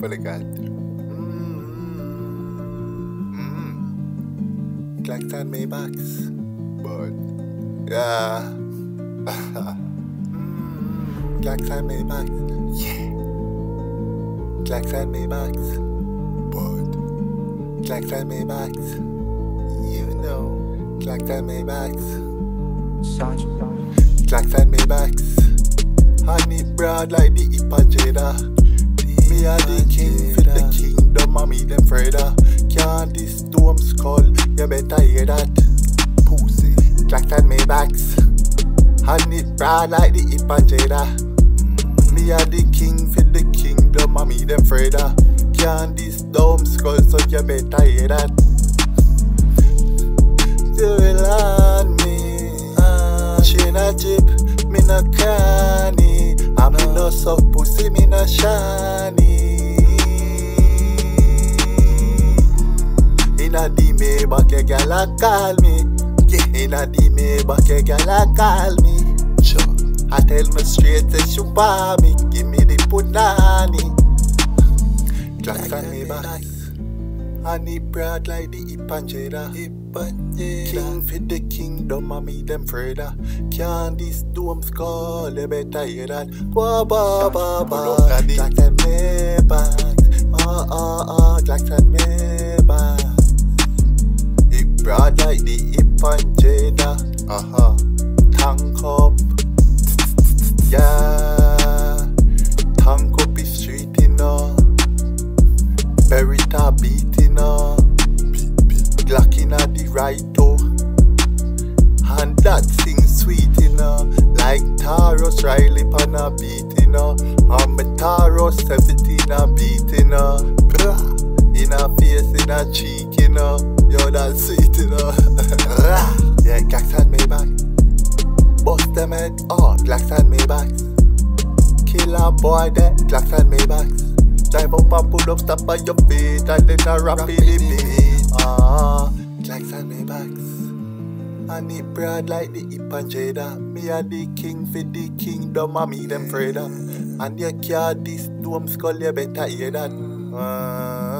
Fully got. Mm. Glocks and Maybachs. But, yeah. Glocks and Maybachs. Yeah. Glocks and Maybachs. But, Glocks and Maybachs. You know. Glocks and Maybachs. Glocks and Maybachs. Honey broad like the Ipajeda. Me a the king for the kingdom, and me them further. Can't this storm skull, you better hear that. Pussy, Glocks and Maybachs. Honey broad like the Ipajeda. Me a the king for the kingdom, and me them further. Can't this dumb skull, so you better hear that. You will on me. Uh, she in a jeep, me no cranny. Soft pussy, me no shiny. Inna the Maybach, a gal a call me. Yeah, inna the Maybach, a a call me. Sure. I tell me straight, say she want me. Give me the punani. Just Glocks and Maybach. Honey broad like the Ipanjera. King for the kingdom, I meet them further. Can't this dome skull, you better hear that. Ba ba ba ba. Glocks and Maybach. Ah, ah, ah, oh oh oh, Glocks and Maybach. It broad like the Ipanjera. Uh huh. Taros Riley pan a beat, you. I'm a Taros 17 a beat, you know. Blah. In a face, in a cheek, you know. Yo, that sweet, know. Rah. yeah, Glocks and Maybach. Bust them head off, Glocks and Maybach. Kill a boy there, Glocks and Maybach. Drive up and pull up, stop on your feet, and then I rap in the beat. Ah. And it broad like the Ipanjeda. Me a the king for the kingdom, and me them further. And you can't this dome skull, you better hear that. Ah.